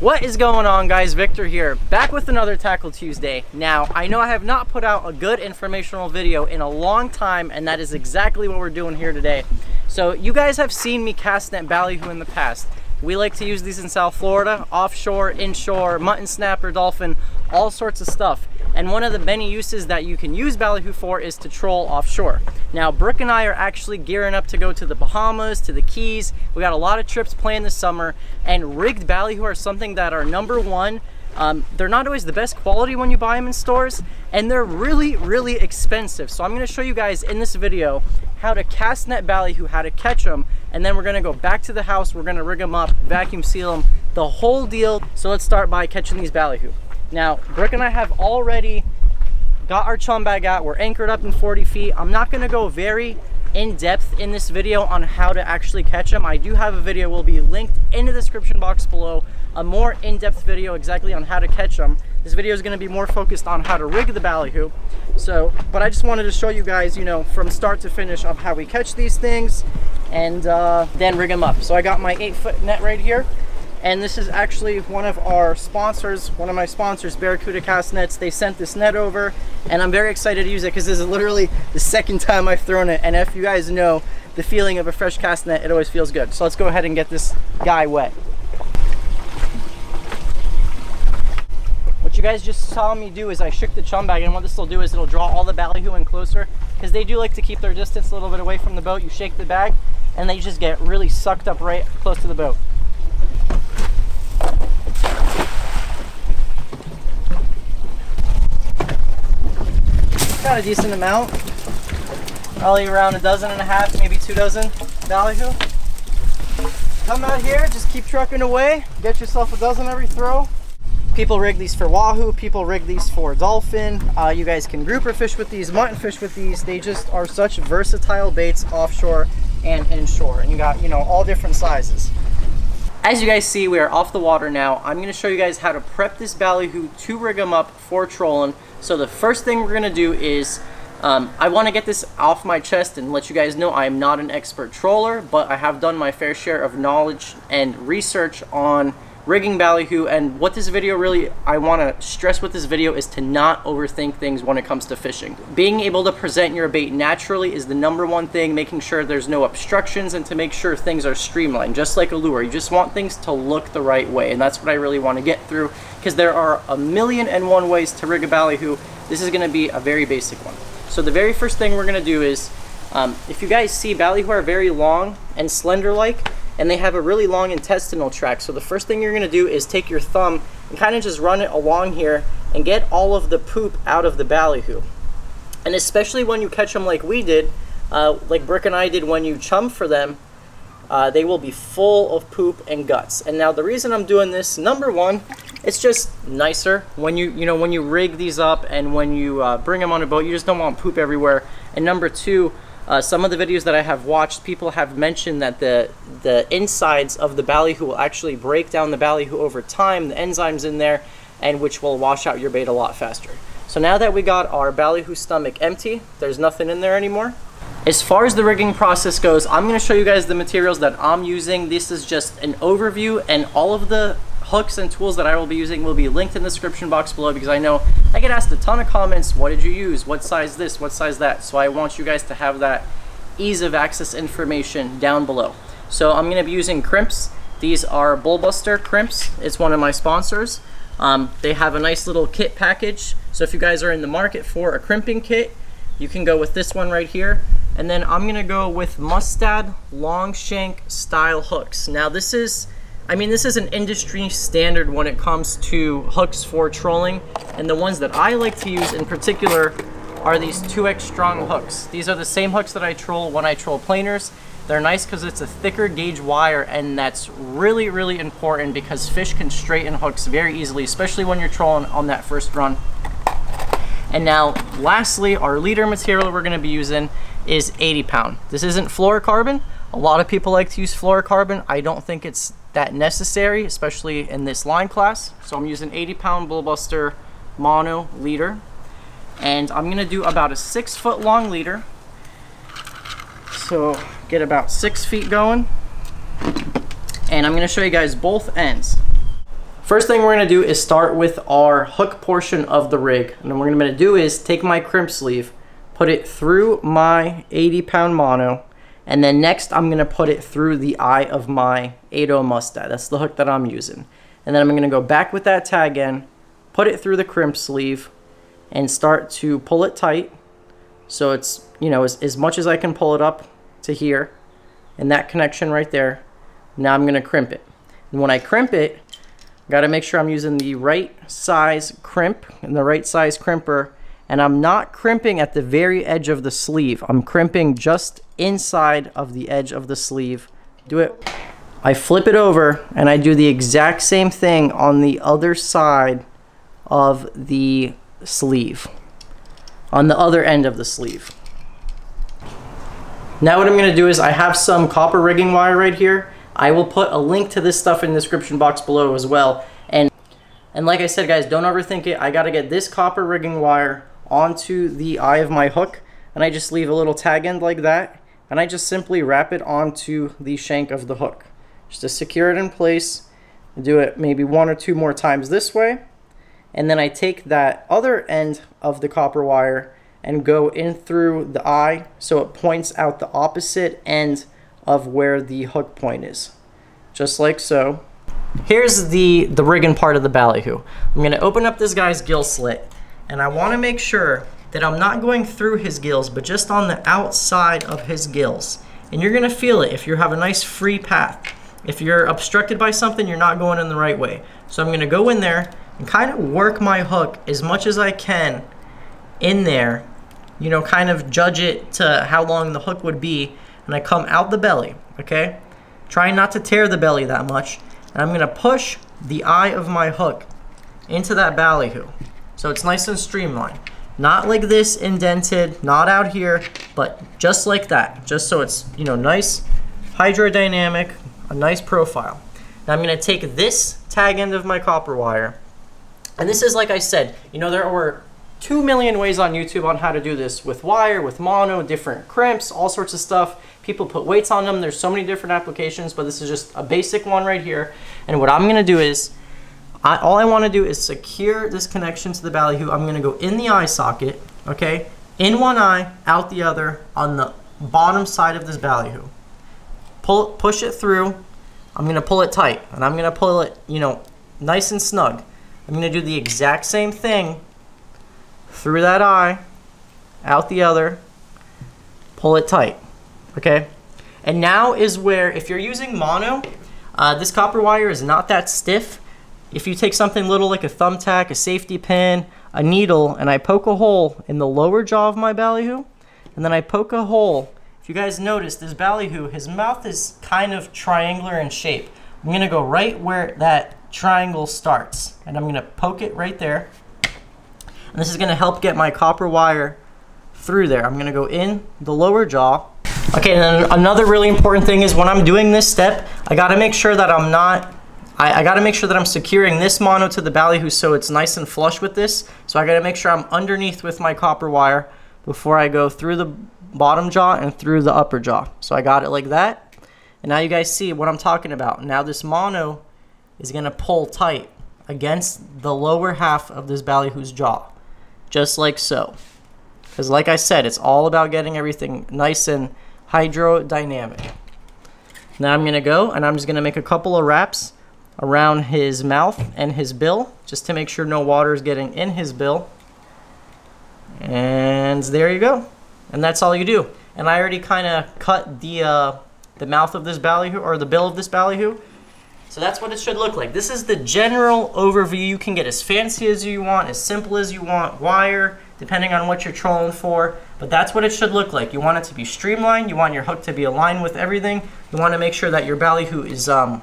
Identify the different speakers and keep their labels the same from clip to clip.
Speaker 1: What is going on guys? Victor here, back with another Tackle Tuesday. Now, I know I have not put out a good informational video in a long time and that is exactly what we're doing here today. So you guys have seen me cast net ballyhoo in the past. We like to use these in South Florida, offshore, inshore, mutton snapper, dolphin, all sorts of stuff. And one of the many uses that you can use ballyhoo for is to troll offshore. Now, Brooke and I are actually gearing up to go to the Bahamas, to the Keys. We got a lot of trips planned this summer, and rigged ballyhoo are something that are number one um, they're not always the best quality when you buy them in stores and they're really, really expensive. So I'm gonna show you guys in this video how to cast net ballyhoo, how to catch them, and then we're gonna go back to the house, we're gonna rig them up, vacuum seal them, the whole deal. So let's start by catching these ballyhoo. Now, Brooke and I have already got our chum bag out. We're anchored up in 40 feet. I'm not gonna go very in depth in this video on how to actually catch them. I do have a video will be linked in the description box below, a more in-depth video exactly on how to catch them. This video is gonna be more focused on how to rig the ballyhoo. So, but I just wanted to show you guys, you know, from start to finish of how we catch these things and uh, then rig them up. So I got my eight foot net right here and this is actually one of our sponsors one of my sponsors barracuda cast nets they sent this net over and i'm very excited to use it because this is literally the second time i've thrown it. And if you guys know the feeling of a fresh cast net it always feels good. So let's go ahead and get this guy wet. What you guys just saw me do is i shook the chum bag and what this will do is it'll draw all the ballyhoo in closer because they do like to keep their distance a little bit away from the boat. You shake the bag and they just get really sucked up right close to the boat Got a decent amount. Probably around a dozen and a half, maybe two dozen ballyhoo. Come out here, just keep trucking away. Get yourself a dozen every throw. People rig these for wahoo, people rig these for dolphin. Uh, you guys can grouper fish with these, mutton fish with these. They just are such versatile baits offshore and inshore. And you got, you know, all different sizes. As you guys see, we are off the water now. I'm gonna show you guys how to prep this ballyhoo to rig them up for trolling. So the first thing we're gonna do is, um, I wanna get this off my chest and let you guys know I am not an expert troller, but I have done my fair share of knowledge and research on rigging ballyhoo and what this video really I want to stress with this video is to not overthink things when it comes to fishing. Being able to present your bait naturally is the number one thing, making sure there's no obstructions and to make sure things are streamlined, just like a lure. You just want things to look the right way and that's what I really want to get through because there are a million and one ways to rig a ballyhoo. This is going to be a very basic one. So the very first thing we're going to do is, um, if you guys see ballyhoo are very long and slender like, and they have a really long intestinal tract. So the first thing you're gonna do is take your thumb and kind of just run it along here and get all of the poop out of the ballyhoo. And especially when you catch them like we did, uh, like Brooke and I did when you chum for them, uh, they will be full of poop and guts. And now the reason I'm doing this, number one, it's just nicer when you you know when you rig these up and when you uh, bring them on a boat, you just don't want poop everywhere. And number two, uh, some of the videos that I have watched, people have mentioned that the the insides of the ballyhoo will actually break down the ballyhoo over time, the enzymes in there, and which will wash out your bait a lot faster. So now that we got our ballyhoo stomach empty, there's nothing in there anymore. As far as the rigging process goes, I'm going to show you guys the materials that I'm using. This is just an overview and all of the hooks and tools that I will be using will be linked in the description box below because I know I get asked a ton of comments, what did you use? What size this? What size that? So I want you guys to have that ease of access information down below. So I'm going to be using crimps. These are Bullbuster crimps. It's one of my sponsors. Um, they have a nice little kit package. So if you guys are in the market for a crimping kit, you can go with this one right here. And then I'm gonna go with Mustad long shank style hooks. Now this is I mean, this is an industry standard when it comes to hooks for trolling. And the ones that I like to use in particular are these 2X strong hooks. These are the same hooks that I troll when I troll planers. They're nice because it's a thicker gauge wire and that's really, really important because fish can straighten hooks very easily, especially when you're trolling on that first run. And now, lastly, our leader material we're gonna be using is 80 pound. This isn't fluorocarbon. A lot of people like to use fluorocarbon. I don't think it's that necessary, especially in this line class. So I'm using 80 pound Bullbuster mono leader. And I'm gonna do about a six foot long leader. So get about six feet going. And I'm gonna show you guys both ends. First thing we're gonna do is start with our hook portion of the rig. And then what I'm gonna do is take my crimp sleeve, put it through my 80 pound mono, and then next I'm gonna put it through the eye of my 80 Mustad. That's the hook that I'm using. And then I'm gonna go back with that tag end, put it through the crimp sleeve, and start to pull it tight. So it's, you know, as, as much as I can pull it up to here, and that connection right there. Now I'm gonna crimp it. And when I crimp it, Got to make sure I'm using the right size crimp and the right size crimper. And I'm not crimping at the very edge of the sleeve. I'm crimping just inside of the edge of the sleeve. Do it. I flip it over and I do the exact same thing on the other side of the sleeve. On the other end of the sleeve. Now what I'm to do is I have some copper rigging wire right here I will put a link to this stuff in the description box below as well. And, and like I said, guys, don't overthink it. I got to get this copper rigging wire onto the eye of my hook. And I just leave a little tag end like that. And I just simply wrap it onto the shank of the hook. Just to secure it in place. Do it maybe one or two more times this way. And then I take that other end of the copper wire and go in through the eye so it points out the opposite end of where the hook point is. Just like so. Here's the, the rigging part of the ballyhoo. I'm gonna open up this guy's gill slit and I wanna make sure that I'm not going through his gills, but just on the outside of his gills. And you're gonna feel it if you have a nice free path. If you're obstructed by something, you're not going in the right way. So I'm gonna go in there and kind of work my hook as much as I can in there, you know, kind of judge it to how long the hook would be and I come out the belly, okay? Trying not to tear the belly that much. And I'm gonna push the eye of my hook into that ballyhoo. So it's nice and streamlined. Not like this indented, not out here, but just like that. Just so it's, you know, nice, hydrodynamic, a nice profile. Now I'm gonna take this tag end of my copper wire, and this is like I said, you know, there were 2 million ways on YouTube on how to do this with wire, with mono, different crimps, all sorts of stuff. People put weights on them. There's so many different applications, but this is just a basic one right here. And what I'm gonna do is, I, all I wanna do is secure this connection to the ballyhoo. I'm gonna go in the eye socket, okay? In one eye, out the other, on the bottom side of this ballyhoo. Pull, push it through. I'm gonna pull it tight, and I'm gonna pull it, you know, nice and snug. I'm gonna do the exact same thing through that eye, out the other, pull it tight, okay? And now is where, if you're using mono, uh, this copper wire is not that stiff. If you take something little like a thumbtack, a safety pin, a needle, and I poke a hole in the lower jaw of my ballyhoo, and then I poke a hole, if you guys notice, this ballyhoo, his mouth is kind of triangular in shape. I'm gonna go right where that triangle starts, and I'm gonna poke it right there. And this is gonna help get my copper wire through there. I'm gonna go in the lower jaw. Okay, and then another really important thing is when I'm doing this step, I gotta make sure that I'm not, I, I gotta make sure that I'm securing this mono to the ballyhoo so it's nice and flush with this. So I gotta make sure I'm underneath with my copper wire before I go through the bottom jaw and through the upper jaw. So I got it like that. And now you guys see what I'm talking about. Now this mono is gonna pull tight against the lower half of this ballyhoo's jaw just like so. Because like I said, it's all about getting everything nice and hydrodynamic. Now I'm to go and I'm just to make a couple of wraps around his mouth and his bill just to make sure no water is getting in his bill. And there you go. And that's all you do. And I already kind of cut the uh, the mouth of this ballyhoo or the bill of this ballyhoo so that's what it should look like. This is the general overview. You can get as fancy as you want, as simple as you want, wire, depending on what you're trolling for. But that's what it should look like. You want it to be streamlined. You want your hook to be aligned with everything. You want to make sure that your ballyhoo is, um,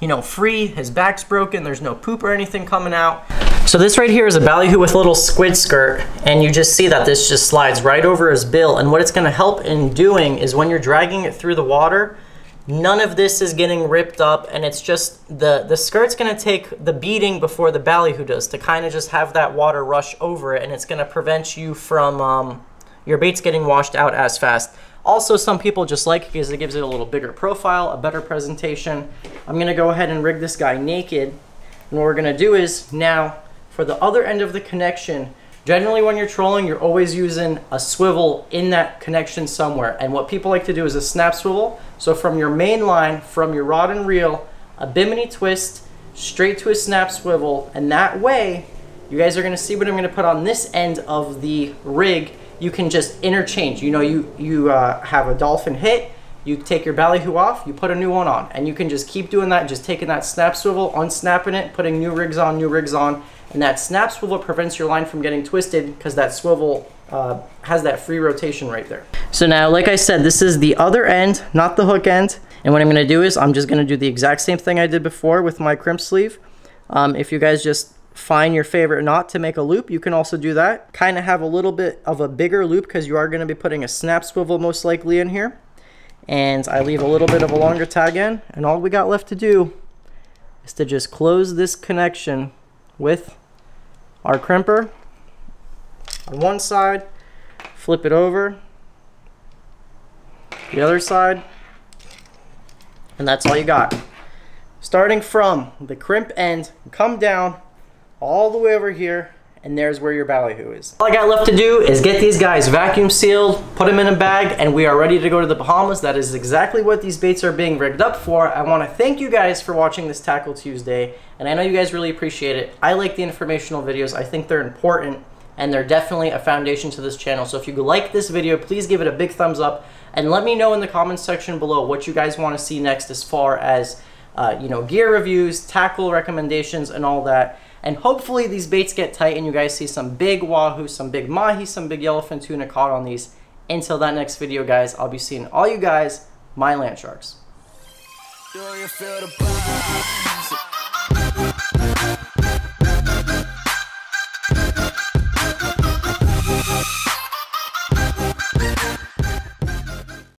Speaker 1: you know, free. His back's broken. There's no poop or anything coming out. So this right here is a ballyhoo with a little squid skirt. And you just see that this just slides right over his bill. And what it's going to help in doing is when you're dragging it through the water, None of this is getting ripped up and it's just the, the skirt's gonna take the beating before the ballyhoo does to kind of just have that water rush over it and it's gonna prevent you from um, your baits getting washed out as fast. Also, some people just like it because it gives it a little bigger profile, a better presentation. I'm gonna go ahead and rig this guy naked And what we're gonna do is now, for the other end of the connection, generally when you're trolling, you're always using a swivel in that connection somewhere. And what people like to do is a snap swivel. So from your main line, from your rod and reel, a bimini twist, straight to a snap swivel. And that way, you guys are gonna see what I'm gonna put on this end of the rig. You can just interchange. You know, you, you uh, have a dolphin hit, you take your ballyhoo off, you put a new one on, and you can just keep doing that, just taking that snap swivel, unsnapping it, putting new rigs on, new rigs on, and that snap swivel prevents your line from getting twisted because that swivel uh, has that free rotation right there. So now, like I said, this is the other end, not the hook end, and what I'm gonna do is I'm just gonna do the exact same thing I did before with my crimp sleeve. Um, if you guys just find your favorite knot to make a loop, you can also do that. Kind of have a little bit of a bigger loop because you are gonna be putting a snap swivel most likely in here and I leave a little bit of a longer tag end and all we got left to do is to just close this connection with our crimper on one side flip it over the other side and that's all you got starting from the crimp end come down all the way over here and there's where your ballyhoo is. All I got left to do is get these guys vacuum sealed, put them in a bag, and we are ready to go to the Bahamas. That is exactly what these baits are being rigged up for. I want to thank you guys for watching this Tackle Tuesday, and I know you guys really appreciate it. I like the informational videos. I think they're important, and they're definitely a foundation to this channel. So if you like this video, please give it a big thumbs up, and let me know in the comments section below what you guys want to see next as far as uh, you know, gear reviews, tackle recommendations, and all that. And hopefully these baits get tight and you guys see some big wahoo, some big mahi, some big yellowfin tuna caught on these. Until that next video, guys, I'll be seeing all you guys, my land sharks.